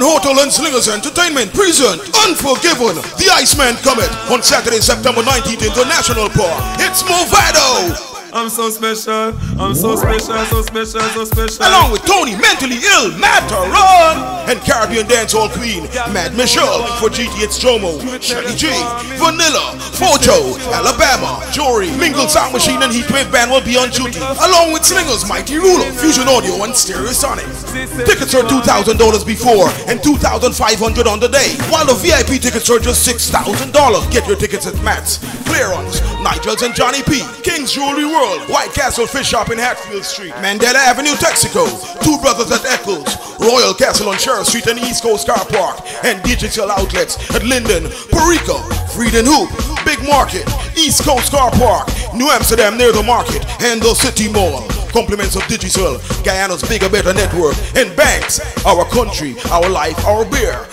Hotel and Slingers Entertainment present Unforgiven, The Iceman Comet on Saturday, September 19th, International Park. It's Mavado! I'm so special, I'm so special, so special, so special. Along with Tony, mentally ill, Matterhorn, and Caribbean dancehall queen, Mad Michelle, for GTH Jomo, Shelly G, Vanilla, Fojo, Alabama, Jory, Mingle Sound Machine, and Heatwave Band will be on duty, along with Slingers, Mighty Ruler, Fusion Audio, and Stereosonic. Tickets are $2,000 before and 2,500 on the day, while the VIP tickets are just $6,000. Get your tickets at Matt's, Clearance, Nigel's, and Johnny P, King's Jewelry World, White Castle Fish Shop in Hatfield Street, Mandela Avenue, Texaco, Two Brothers at Eccles, Royal Castle on Sheriff Street and East Coast Car Park, and Digicel outlets at Linden, Parika, Frieden Hoop, Market, East Coast Car Park, New Amsterdam near the market, and the City Mall. Compliments of Digicel, Guyana's bigger, better network, and banks. Our country, our life, our beer.